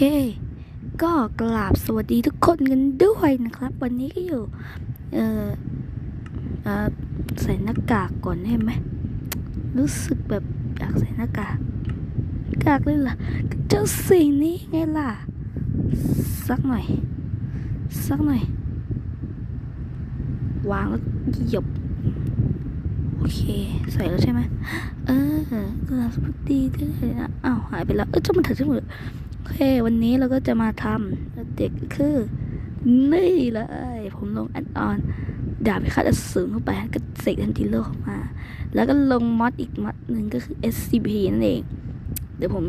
เค ก็กราบสวัสดีทุกคนกันด้วยนะครับ วันนี้ก็อยู่ เอ่อเอ่อใส่หน้ากากก่อนได้ไหมรู้สึกแบบอยากใส่หน้ากากกากเลยล่ะเจ้าสิ่งนี้ไงล่ะ สักหน่อย สักหน่อย วางแล้วหยบโอเคใส่แล้วใช่ไหมเออกราบสวัสดีด้วยนะอ้าวหายไปแล้ว เออจะมาถึงที่หมดโอ เค วันนี้เราก็จะมาทำเด็กคือ นี่เลย ผมลงแอดออนดาบพิฆาตอสูรเข้าไปก็เสกทันทีโลเข้ามา แล้วก็ลงมอดอีกมอดหนึ่งก็คือ SCP นั่นเอง เดี๋ยวผม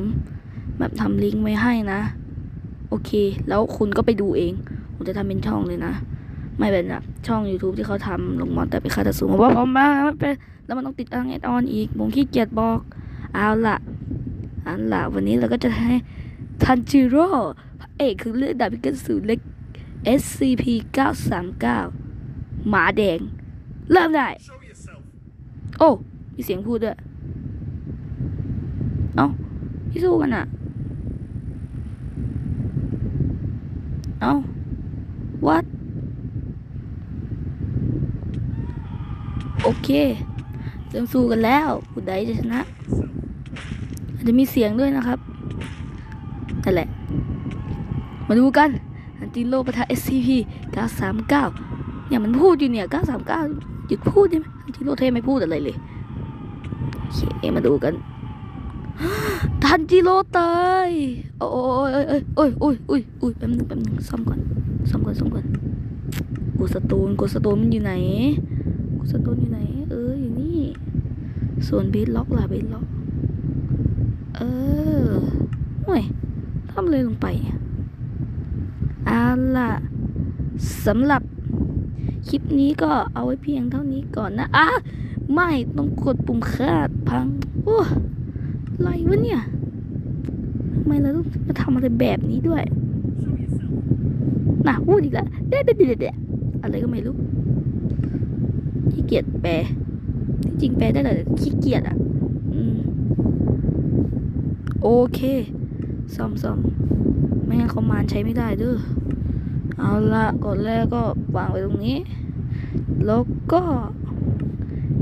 แบบทำลิงก์ไว้ให้นะ โอเค แล้วคุณก็ไปดูเอง ผมจะทำเป็นช่องเลยนะ ไม่เป็นแบบช่อง YouTube ที่เขาทำลงมอดแต่พิฆาตอสูรเพราะว่าผมมาไม่เป็นแล้วมันต้องติดตั้งแอดออนอีกผมขี้เกียจบอก เอาละเอาล่ะวันนี้เราก็จะให้ ทันจิโร่พระเอกคือเลือดดาบพิฆาตอสูเล็ก SCP 939หมาแดง เริ่มได้ โอ้ มีเสียงพูดด้วย เอ้าพี่สู้กันอะเอ้า what โอเค เริ่มสู้กันแล้วผู้ใดจะชนะ อาจจะมีเสียงด้วยนะครับ นั่นแหละ มาดูกัน อันติโลปะทะ SCP 939 เนี่ยมันพูดอยู่เนี่ย 939 หยุดพูดได้ไหมอันติโลเทไม่พูดอะไรเลยโอเคมาดูกันทันจิโร่ตายโอ้ยโอ้ยโอ้ยโอ้ยโอ้ยโอ้ยแป๊บนึงแป๊บนึงซ่อมก่อนซ่อมก่อนซ่อมก่อนกูสตูนกูสตูนมันอยู่ไหนกูสตูนอยู่ไหน เอออยู่นี่ ส่วนเบสล็อกล่ะเบสล็อก เออห่วยทำเลยลงไปเเอาล่ะสำหรับคลิปนี้ก็เอาไว้เพียงเท่านี้ก่อนนะอะไม่ต้องกดปุ่มคาดพังโอ้ไรวะเนี่ยทำไมเราต้องมาทำอะไรแบบนี้ด้วยน่ะพูดอีกแล้วเด็ดเด็ดเด็ดอะไรก็ไม่รู้ขี้เกียจแปลที่จริงแปลได้แต่ขี้เกียจอะอืมโอเคซ่อมซ่อม ไม่งั้นคอมมานใช้ไม่ได้เด้อเอาละก่อนแรกก็วางไว้ตรงนี้ แล้วก็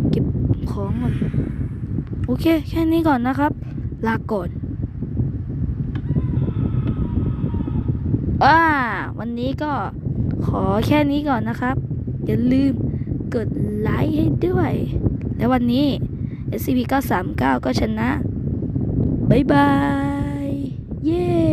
เก็บของก่อนโอเค แค่นี้ก่อนนะครับ ลาก่อนอ่าวันนี้ก็ขอแค่นี้ก่อนนะครับ อย่าลืมกดไลค์ให้ด้วย และวันนี้ SCP 939 ก็ชนะ บ๊ายบาย เย้